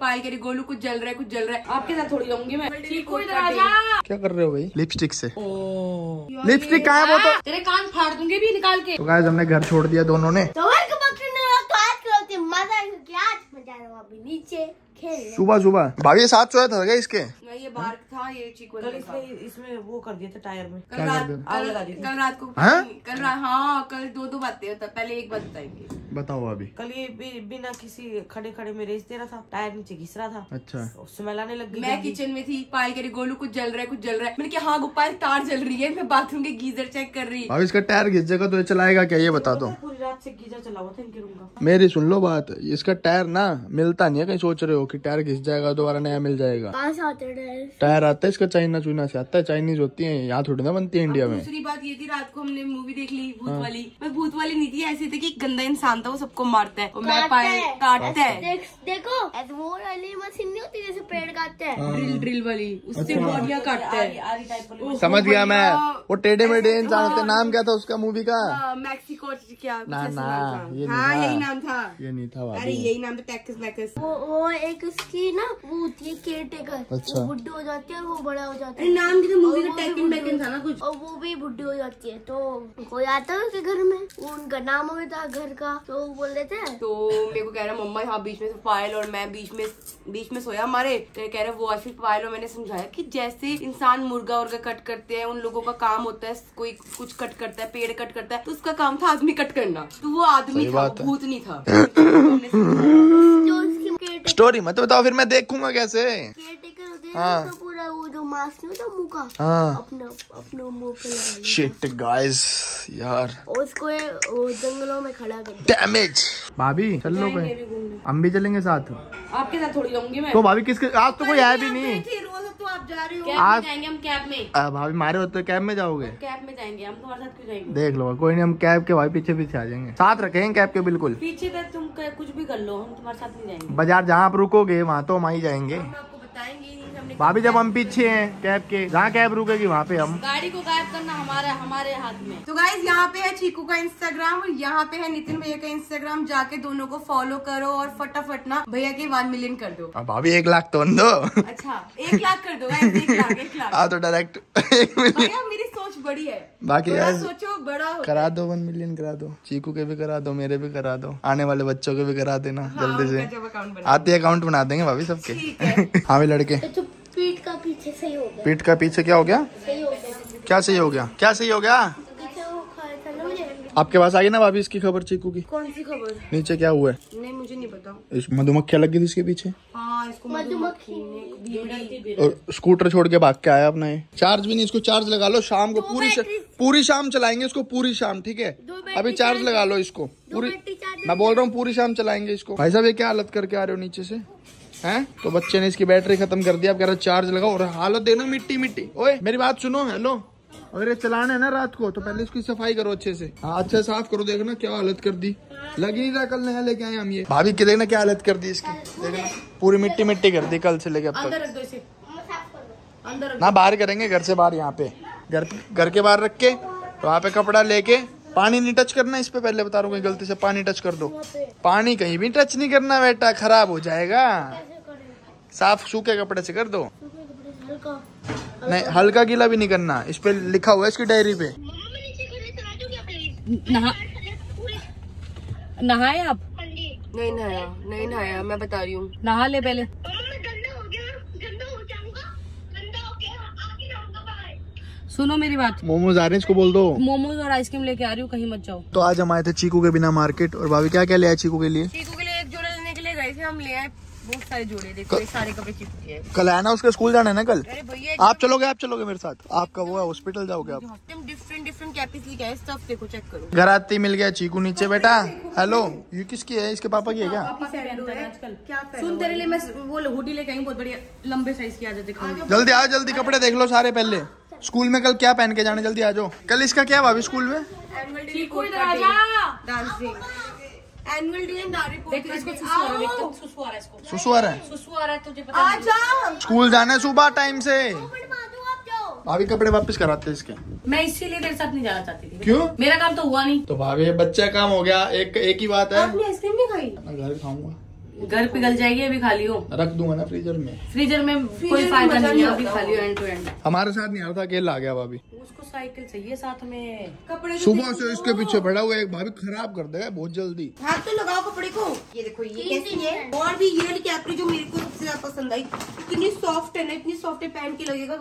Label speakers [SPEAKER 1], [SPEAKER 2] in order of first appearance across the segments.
[SPEAKER 1] पायल कह रही गोलू कुछ जल रहा है कुछ जल रहा है। आपके साथ थोड़ी रहूँगी मैं। चीकू इधर आ जा।
[SPEAKER 2] क्या कर रहे हो भाई? लिपस्टिक से। लिपस्टिक का है वो तो?
[SPEAKER 1] तेरे कान फाड़ दूँगी भी निकाल के।
[SPEAKER 2] तो गाइस हमने घर छोड़ दिया दोनों ने।
[SPEAKER 3] तो तो आज मज़ा क्या? आज मज़ा रहा अभी नीचे।
[SPEAKER 2] सुबह सुबह। भाभी ये साथ सोया था क्या इसके?
[SPEAKER 1] नहीं ये बाहर था ये चीकू
[SPEAKER 4] कल इसमें इसमें वो कर दिया था टायर में।
[SPEAKER 1] कल रात कल रात को
[SPEAKER 2] हाँ?
[SPEAKER 1] कल रात हाँ कल दो दो बातें होता पहले एक बात बताएँगे।
[SPEAKER 2] बताओ अभी
[SPEAKER 4] कल ये बि, बिना किसी खड़े खड़े में रेस दे रहा था टायर नीचे घिस रहा था।
[SPEAKER 2] अच्छा।
[SPEAKER 4] स्मेल आने लग गई
[SPEAKER 1] मैं किचन में थी पायल कह रही गोलू कुछ जल रहा है कुछ जल रहा है। मैंने कहा हाँ गोपाल तार जल रही है मैं बाथरूम के गीजर चेक कर रही।
[SPEAKER 2] भाभी इसका टायर घिस जाएगा तो ये चलाएगा क्या? ये बता दो।
[SPEAKER 4] से गीजर चला हुआ था इनके रूम का
[SPEAKER 2] मेरी सुन लो बात इसका टायर ना मिलता नहीं है कहीं सोच रहे हो कि टायर घिस जाएगा दोबारा नया मिल जाएगा।
[SPEAKER 3] हैं
[SPEAKER 2] टायर? आता है इसका चाइना चुना से आता है चाइनीज़ होती है यहाँ थोड़ी ना बनती है इंडिया में।
[SPEAKER 1] दूसरी बात ये थी रात को हमने मूवी देख ली भूत वाली। मैं भूत वाली नहीं थी ऐसी थी की गंदा इंसान था वो सबको मारता है मैं पायल काटता है।
[SPEAKER 3] देखो वो वाली मशीन नहीं होती जैसे पेड़ काटते हैं।
[SPEAKER 1] ड्रिल ड्रिल वाली उससे बॉडियाँ काटता है।
[SPEAKER 4] वाली
[SPEAKER 2] समझ गया मैं वो टेढ़े मेढ़े इंसान होते नाम क्या था उसका मूवी का?
[SPEAKER 1] हाँ, मैक्सिको क्या
[SPEAKER 2] ना,
[SPEAKER 1] था।
[SPEAKER 2] ये नहीं
[SPEAKER 1] हाँ
[SPEAKER 2] था।
[SPEAKER 1] यही नाम था।
[SPEAKER 2] ये नहीं था
[SPEAKER 1] अरे यही नाम था टैक्स मैक्स
[SPEAKER 3] वो वो एक उसकी ना वो होती है केयर टेकर
[SPEAKER 2] अच्छा।
[SPEAKER 3] बुढ़ी हो जाती है और वो बड़ा हो जाता है।
[SPEAKER 1] नाम की तो मूवी का बैकिंग
[SPEAKER 3] हो-
[SPEAKER 1] था ना कुछ।
[SPEAKER 3] और वो भी बुढ़ी हो जाती है तो कोई आता है उसके घर में? वो उनका नाम होता है घर का तो बोल देते हैं
[SPEAKER 1] तो मेरे को कह रहा मम्मा यहाँ बीच में से और मैं बीच में बीच में सोया हमारे। तो कह रहे वो आशिफ पायल और मैंने समझाया कि जैसे इंसान मुर्गा उर्गा कट करते हैं उन लोगों का काम होता है कोई कुछ कट करता है पेड़ कट करता है तो उसका काम था आदमी कट करना। तो वो आदमी था भूत नहीं था।
[SPEAKER 2] स्टोरी मत बताओ फिर मैं देखूँगा कैसे?
[SPEAKER 3] केयर टेकर होती है। तो पूरा वो जो मास्क नहीं होता मुँह का
[SPEAKER 2] हाँ।
[SPEAKER 3] अपना अपने मुँह पे लगा
[SPEAKER 2] शिट गाइस यार।
[SPEAKER 3] और उसको ये वो जंगलों में खड़ा कर।
[SPEAKER 2] डैमेज भाभी चल लो हम भी चलेंगे साथ।
[SPEAKER 1] आपके साथ थोड़ी रहूँगी मैं।
[SPEAKER 2] तो भाभी किसके आज तो कोई आया भी नहीं।
[SPEAKER 1] तो आप जा रहे हो? कैब
[SPEAKER 2] आज-
[SPEAKER 1] में जाएँगे हम कैब में।
[SPEAKER 2] भाभी मारे होते कैब में जाओगे?
[SPEAKER 1] कैब में जाएँगे हम तुम्हारे साथ क्यों जाएँगे?
[SPEAKER 2] देख लो कोई नहीं हम कैब के भाई पीछे पीछे आ जाएँगे। साथ रखेंगे कैब के बिल्कुल।
[SPEAKER 4] पीछे तक तुम कुछ भी कर लो हम तुम्हारे साथ नहीं जाएँगे।
[SPEAKER 2] बाज़ार जहाँ आप रुकोगे वहाँ तो हम आई जाएँगे।
[SPEAKER 1] आपको बताएँगे ही हमने
[SPEAKER 2] भाभी जब हम पीछे हैं कैब के जहाँ कैब रुकेगी वहाँ पे हम।
[SPEAKER 4] गाड़ी को गायब करना हमारे हमारे हाथ में।
[SPEAKER 1] तो गाइज़ यहाँ पे है चीकू का इंस्टाग्राम और यहाँ पे है नितिन भैया का इंस्टाग्राम जाके दोनों को फॉलो करो और फटाफट ना भैया के वन मिलियन कर दो।
[SPEAKER 2] भाभी एक लाख तो दो।
[SPEAKER 1] अच्छा एक लाख कर दो एक लाख एक लाख।
[SPEAKER 2] तो डायरेक्ट एक मिलियन
[SPEAKER 1] बड़ी है।
[SPEAKER 2] बाकी guys,
[SPEAKER 1] सोचो बड़ा हो
[SPEAKER 2] करा दो वन मिलियन करा दो। चीकू के भी करा दो मेरे भी करा दो। आने वाले बच्चों के भी करा देना जल्दी से।
[SPEAKER 1] जब अकाउंट बना
[SPEAKER 2] आते अकाउंट बना देंगे भाभी सबके।
[SPEAKER 1] हाँ।
[SPEAKER 2] भी लड़के।
[SPEAKER 3] तो पीठ का पीछे सही हो गया।
[SPEAKER 2] पीठ का पीछे क्या हो गया?
[SPEAKER 3] सही हो गया।
[SPEAKER 2] क्या सही हो गया? क्या सही हो गया?
[SPEAKER 3] पीछे वो खाया था ना मुझे?
[SPEAKER 2] आपके पास आई ना भाभी इसकी खबर चीकू की?
[SPEAKER 1] कौन सी खबर?
[SPEAKER 2] नीचे क्या हुआ है?
[SPEAKER 1] नहीं मुझे नहीं पता।
[SPEAKER 2] इस मधुमक्खियाँ लगी थी इसके पीछे।
[SPEAKER 1] हाँ इसको
[SPEAKER 3] मधुमक्खी।
[SPEAKER 2] और स्कूटर छोड़ के भाग के आया अपना ये। चार्ज भी नहीं इसको चार्ज लगा लो शाम को पूरी शा, पूरी शाम चलाएँगे इसको पूरी शाम ठीक है? अभी चार्ज लगा लो इसको पूरी मैं बोल रहा हूँ पूरी शाम चलाएँगे इसको। भाई साहब ये क्या हालत करके आ रहे हो नीचे से? हैं? तो बच्चे ने इसकी बैटरी खत्म कर दिया अब कह रहे चार्ज लगाओ और हालत देना मिट्टी मिट्टी। ओए मेरी बात सुनो हेलो। अगर ये चलाना है ना रात को तो पहले इसकी सफ़ाई करो अच्छे से। हाँ अच्छे से साफ़ करो देखना क्या हालत कर दी। लग ही रहा कल नया लेके आए हम ये। भाभी के देखना क्या हालत कर दी इसकी? देखना पूरी मिट्टी मिट्टी कर दी कल से लेके अब तक।
[SPEAKER 1] अंदर रख दो इसे। अंदर रख
[SPEAKER 2] ना बाहर करेंगे घर से बाहर यहाँ पे। घर घर के बाहर रख के तो वहाँ पे कपड़ा लेके पानी नहीं टच करना इस पे पहले बता रहा हूँ गलती से पानी टच कर दो। पानी कहीं भी टच नहीं करना बेटा खराब हो जाएगा। साफ़ सूखे कपड़े से कर दो। नहीं हल्का गीला भी नहीं करना। इस पे लिखा हुआ है इसकी डायरी पे
[SPEAKER 3] मम्मा मैं नीचे खड़े चला दूँ क्या प्लीज़
[SPEAKER 1] नहा नहाए आप?
[SPEAKER 3] नहीं नहाया नहीं नहाया मैं बता रही हूँ।
[SPEAKER 1] नहा ले पहले।
[SPEAKER 3] मम्मा मैं गंदा हो गया गंदा हो जाऊँगा गंदा हो गया आगे जाऊँगा बाहर।
[SPEAKER 1] सुनो मेरी बात।
[SPEAKER 2] मोमोज आ रहे हैं इसको बोल दो।
[SPEAKER 1] मोमोज और आइसक्रीम लेके आ रही हूँ कहीं मत जाओ।
[SPEAKER 2] तो आज हम आए थे चीकू के बिना मार्केट और भाभी क्या क्या ले आए चीकू के लिए?
[SPEAKER 1] चीकू के लिए एक जोड़ा लेने के लिए गए थे हम ले आए बहुत सारे जोड़े देखो ये सारे कपड़े हैं।
[SPEAKER 2] कल है ना उसके स्कूल जाना है ना कल?
[SPEAKER 1] अरे भैया
[SPEAKER 2] आप चलोगे आप चलोगे मेरे साथ? आपका वो है हॉस्पिटल जाओगे आप।
[SPEAKER 1] हम डिफरेंट डिफरेंट कैपिस लेके आए सब देखो चेक करो।
[SPEAKER 2] घर आती मिल गया चीकू नीचे बेटा। हेलो ये किसकी है? इसके पापा की है क्या?
[SPEAKER 1] क्या सुन तेरे लिए मैं वो हुडी लेके आई बहुत बढ़िया। लंबे साइज़ की आ जाते
[SPEAKER 2] जल्दी आओ जल्दी कपड़े देख लो सारे पहले। स्कूल में कल क्या पहन के जाने जल्दी आ जाओ। कल इसका क्या है भाभी स्कूल में?
[SPEAKER 1] एनुअल डे एंड देख इसको सुसु आ रहा है सुसु आ रहा है इसको।
[SPEAKER 2] सुसु आ रहा है?
[SPEAKER 1] सुसु आ रहा है तुझे पता आ
[SPEAKER 2] स्कूल जाना है सुबह टाइम से।
[SPEAKER 3] माधू आप जाओ।
[SPEAKER 2] भाभी कपड़े वापस कराते हैं इसके।
[SPEAKER 1] मैं इसीलिए तेरे साथ नहीं जाना चाहती थी।
[SPEAKER 2] क्यों?
[SPEAKER 1] मेरा काम तो हुआ नहीं।
[SPEAKER 2] तो भाभी बच्चा काम हो गया। एक एक ही बात है।
[SPEAKER 1] आपने आइसक्रीम नहीं खाई?
[SPEAKER 2] मैं घर खाऊँगा।
[SPEAKER 1] घर पिघल जाएगी अभी खाली हो।
[SPEAKER 2] रख दूँगा ना फ्रीजर में।
[SPEAKER 1] फ्रीजर में कोई फ़ायदा नहीं है अभी खा लियो एंड टू एंड
[SPEAKER 2] हमारे साथ नहीं आ रहा था अकेला आ गया भाभी
[SPEAKER 1] उसको साइकिल चाहिए साथ में। कपड़े
[SPEAKER 2] सुबह से इसके पीछे पड़ा हुआ एक भाभी खराब कर देगा बहुत जल्दी।
[SPEAKER 1] हाथ तो लगाओ कपड़े को। ये देखो ये कैसी है? और भी ये वाली कैपरी जो मेरे को सबसे ज़्यादा पसंद आई इतनी सॉफ्ट है ना इतनी सॉफ्ट है पहन के लगेगा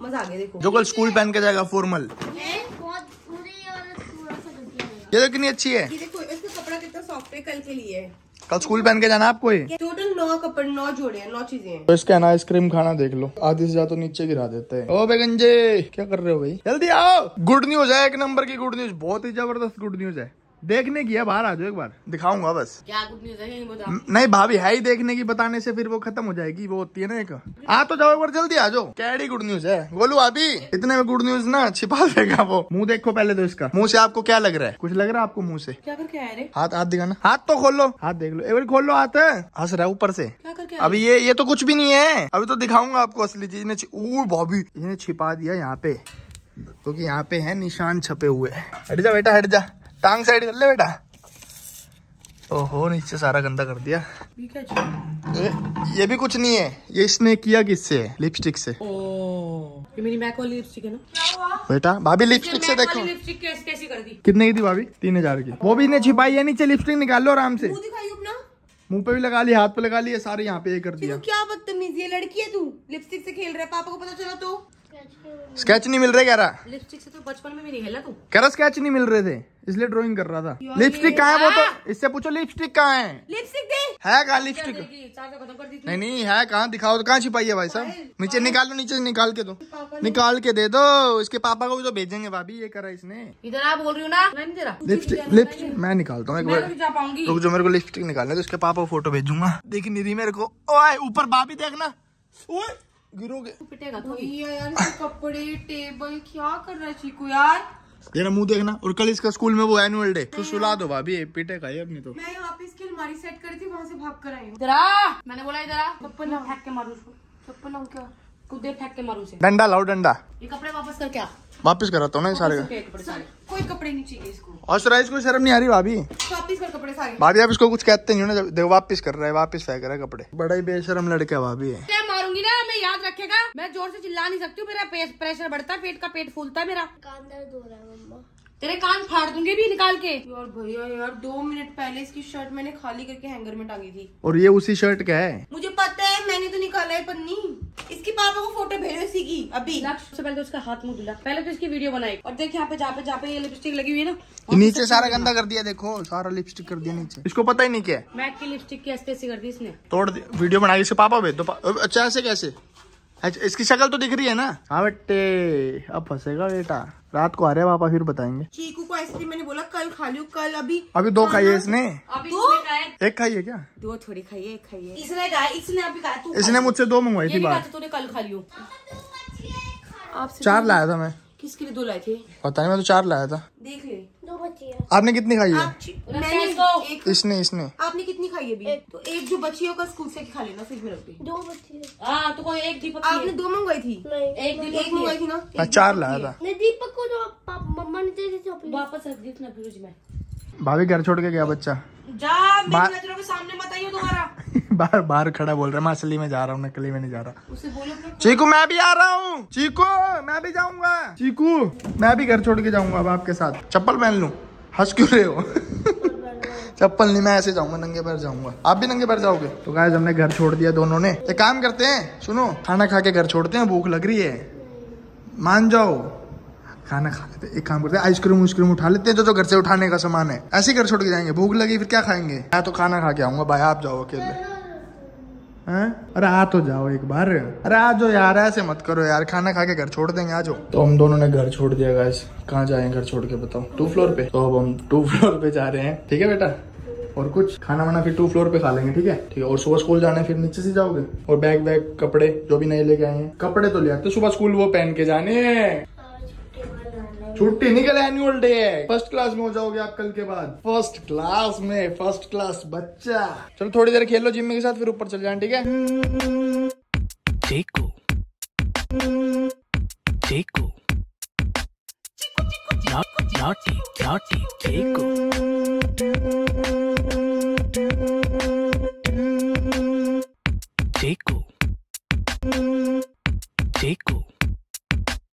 [SPEAKER 1] मज़ा आ गया देखो।
[SPEAKER 2] जो कल स्कूल पहन के जाएगा फॉर्मल
[SPEAKER 3] बहुत पूरी और थोड़ा सा घटिया
[SPEAKER 2] ये तो कितनी अच्छी है।
[SPEAKER 1] ये देखो इसका कपड़ा कितना सॉफ्ट है कल के लिए। है
[SPEAKER 2] कल स्कूल पहन के जाना आपको ये?
[SPEAKER 1] टोटल नौ कपड़े नौ जोड़े नौ चीज़ें
[SPEAKER 2] तो इसका ना आइसक्रीम खाना देख लो। आधी से ज़्यादा तो नीचे गिरा देते हैं। ओ बेगंजे क्या कर रहे हो भाई? जल्दी आओ। गुड न्यूज़ है एक नंबर की गुड न्यूज़ बहुत ही ज़बरदस्त गुड न्यूज़ है। देखने की है बाहर आ जाओ एक बार। दिखाऊँगा बस।
[SPEAKER 1] क्या गुड न्यूज़ है बता।
[SPEAKER 2] नहीं भाभी है ही देखने की बताने से फिर वो खत्म हो जाएगी वो होती है ना एक। आ तो जाओ एक बार जल्दी आ जाओ। कैडी गुड न्यूज़ है? बोलो अभी इतने में गुड न्यूज़ ना छिपा देगा वो। मुँह देखो पहले तो इसका। मुँह से आपको क्या लग रहा है? कुछ लग रहा है आपको मुँह से?
[SPEAKER 1] क्या करके आए रे?
[SPEAKER 2] हाथ हाथ दिखाना। हाथ तो खोल। लो हाथ देख लो। एक बार खोल लो हाथ। हंस रहा है ऊपर से।
[SPEAKER 1] क्या करके
[SPEAKER 2] अभी ये ये तो कुछ भी नहीं है। अभी तो दिखाऊँगा आपको असली चीज़। ने भाभी इन्हें छिपा दिया यहाँ पे। क्योंकि यहाँ पे है निशान छपे हुए। हट जा बेटा हट जा। टांग साइड कर ले बेटा। ओहो नीचे सारा गंदा कर दिया।
[SPEAKER 1] ये क्या
[SPEAKER 2] ये, ये भी कुछ नहीं है। ये इसने किया किससे? लिपस्टिक से।
[SPEAKER 1] ये मेरी मैक वाली लिपस्टिक है ना?
[SPEAKER 2] बेटा भाभी लिपस्टिक से देखो।
[SPEAKER 1] लिपस्टिक कैसी कर दी?
[SPEAKER 2] कितने की थी भाभी? तीन हज़ार की। वो भी इन्हें छिपाई है नीचे लिपस्टिक निकाल लो आराम से।
[SPEAKER 1] मुँह
[SPEAKER 2] पे भी लगा ली हाथ पे लगा ली सारे यहाँ पे कर दिया।
[SPEAKER 1] क्या बदतमीजी है लड़की है तू। लिपस्टिक से खेल रहा है पापा को पता चला तो।
[SPEAKER 2] स्केच नहीं मिल रहे कह रहा।
[SPEAKER 1] लिपस्टिक से तो बचपन में भी नहीं खेला तू।
[SPEAKER 2] कह रहा स्केच नहीं मिल रहे थे इसलिए ड्राइंग कर रहा था। लिपस्टिक कहाँ है वो तो? इससे पूछो लिपस्टिक कहाँ है?
[SPEAKER 1] लिपस्टिक दे।
[SPEAKER 2] है कहाँ लिपस्टिक नहीं नहीं है कहाँ? दिखाओ तो कहाँ छिपाई है भाई साहब? नीचे निकाल लो नीचे निकाल के दो। निकाल के दे दो। इसके पापा को भी तो भेजेंगे भाभी ये करा इसने।
[SPEAKER 1] इधर आ बोल रही हूँ ना।
[SPEAKER 2] लिपस्टिक लिपस्टिक मैं निकालता हूँ एक बार। रुक जो मेरे को लिपस्टिक निकालना है तो इसके पापा को फ़ोटो भेजूँगा। देख नहीं रही मेरे को ऊपर भाभी देखना। गिरोगे।
[SPEAKER 1] पिटेगा तू यार इसके कपड़े टेबल क्या कर रहा है चीकू यार?
[SPEAKER 2] तेरा मुँह देखना और कल इसका स्कूल में वो एनुअल डे तो सुला दो भाभी ये पीटे का ये अपनी तो।
[SPEAKER 1] मैं यहाँ पे इसकी अलमारी सेट करी थी वहाँ से भाग कर आई हूँ। मैंने बोला इधर चप्पल लाऊं फेंक के मारू उसको। चप्पल लाऊं क्या? कुछ फेंक के मारू उसे।
[SPEAKER 2] डंडा लाओ डंडा।
[SPEAKER 1] ये कपड़े वापस कर क्या?
[SPEAKER 2] वापस कराता हूँ ना ये सारे।
[SPEAKER 1] कोई कपड़े नहीं चाहिए इसको।
[SPEAKER 2] और सुराइज को शर्म नहीं आ रही भाभी?
[SPEAKER 1] वापिस कर कपड़े सारे।
[SPEAKER 2] भाभी आप इसको कुछ कहते नहीं हो ना देखो वापस कर रहा है वापस फेंक रहा है कपड़े। बड़ा ही बेशरम लड़का भाभी। है
[SPEAKER 1] मैं ना, मैं याद रखेगा। मैं ज़ोर से चिल्ला नहीं सकती हूँ, मेरा प्रेशर बढ़ता है, पेट का पेट फूलता है मेरा।
[SPEAKER 3] कान दर्द हो रहा है, मम्मा।
[SPEAKER 1] तेरे कान फाड़ दूँगी भी निकाल के। यार भैया यार दो मिनट पहले इसकी शर्ट मैंने खाली करके हैंगर में टांगी थी।
[SPEAKER 2] और ये उसी शर्ट का है?
[SPEAKER 1] मुझे पता है मैंने तो निकाला है पन्नी। इसके पापा को फ़ोटो भेजो इसी की अभी। सबसे पहले तो उसका हाथ मुँह धुला। पहले तो इसकी वीडियो बनाई। और देख यहाँ पे जहाँ पे जहाँ पे ये लिपस्टिक लगी हुई है ना
[SPEAKER 2] नीचे सारा गंदा कर दिया देखो सारा लिपस्टिक कर दिया नीचे। इसको पता ही नहीं क्या
[SPEAKER 1] मैक की लिपस्टिक की ऐसी ऐसी कर दी इसने।
[SPEAKER 2] तोड़ दी वीडियो बनाई इसे पापा भेज दो अच्छा ऐसे कैसे? अच्छा, इसकी शक्ल तो दिख रही है ना? हाँ बेटे अब फंसेगा बेटा। रात को आ रहे हैं पापा फिर बताएँगे।
[SPEAKER 1] चीकू को आइसक्रीम मैंने बोला कल खा लियो कल अभी
[SPEAKER 2] अभी दो खाइए है इसने।
[SPEAKER 1] अभी दो?
[SPEAKER 2] एक खाई है। क्या?
[SPEAKER 1] दो थोड़ी खाइए एक खाइए। इसने कहा इसने अभी कहा
[SPEAKER 2] इसने मुझसे दो मंगवाई थी बात।
[SPEAKER 1] तूने कल खा लियो। आप
[SPEAKER 2] चार लाया था मैं।
[SPEAKER 1] किसके लिए दो लाए थे?
[SPEAKER 2] पता नहीं मैं तो चार लाया था।
[SPEAKER 1] देख ले।
[SPEAKER 3] दो बच्ची है।
[SPEAKER 2] आपने कितनी खाई है?
[SPEAKER 1] आप मैंने एक
[SPEAKER 2] इसने इसने।
[SPEAKER 1] आपने कितनी खाई है अभी? तो एक जो बची होगा स्कूल से खा लेना फ्रिज में रख दो।
[SPEAKER 3] बच्ची है।
[SPEAKER 1] हाँ तो कोई एक दीपक आपने दो मंगवाई थी?
[SPEAKER 3] नहीं
[SPEAKER 1] एक दीपक एक मंगवाई थी ना?
[SPEAKER 2] चार लाया था।
[SPEAKER 3] दीपक को तो पापा मम्मा ने दे दी
[SPEAKER 1] वापस रख दी इतना फ्रिज में।
[SPEAKER 2] भाभी घर छोड़ के गया बच्चा।
[SPEAKER 1] जा मेरी नज़रों के सामने मत आइयो दोबारा।
[SPEAKER 2] बाहर बाहर खड़ा बोल रहा है मैं असली में जा रहा हूँ नकली में नहीं जा रहा।
[SPEAKER 1] उसे बोलो
[SPEAKER 2] चीकू मैं भी आ रहा हूँ। चीकू! मैं भी जाऊँगा। चीकू, मैं भी घर छोड़ के जाऊँगा अब आपके साथ। चप्पल पहन लूँ? हंस क्यों रहे हो? चप्पल नहीं, मैं ऐसे जाऊँगा, नंगे पैर जाऊँगा। आप भी नंगे पैर जाओगे? तो गाय हमने घर छोड़ दिया दोनों ने। एक काम करते हैं, सुनो, खाना खा के घर छोड़ते हैं, भूख लग रही है। मान जाओ। खाना खा लेते एक काम करते हैं, आइसक्रीम उइसक्रीम उठा लेते हैं, जो जो घर से उठाने का सामान है। ऐसे घर छोड़ के जाएँगे, भूख लगी, फिर क्या खाएँगे? मैं तो खाना खा के आऊँगा भाई आप जाओ अकेले। अरे आ तो जाओ एक बार। अरे आ जाओ यार, ऐसे मत करो यार, खाना खा के घर छोड़ देंगे, आ जाओ। तो हम दोनों ने घर छोड़ दिया गाइस कहाँ जाए घर छोड़ के, बताओ। टू फ्लोर पे। तो अब हम टू फ्लोर पे जा रहे हैं। ठीक है बेटा? और कुछ? खाना वाना फिर टू फ्लोर पे खा लेंगे, ठीक है? ठीक है, और सुबह स्कूल जाना फिर नीचे से जाओगे? और बैग वैग कपड़े, जो भी नए लेके आए हैं। कपड़े तो ले आते, सुबह स्कूल वो पहन के जाने। छुट्टी निकल एनुअल डे है फ़र्स्ट क्लास में हो जाओगे आप कल के बाद। फ़र्स्ट क्लास में फ़र्स्ट क्लास बच्चा। चलो थोड़ी देर खेल लो जिम्मी के साथ फिर ऊपर चल जाए ठीक है?
[SPEAKER 5] चीकू। चीकू। naughty,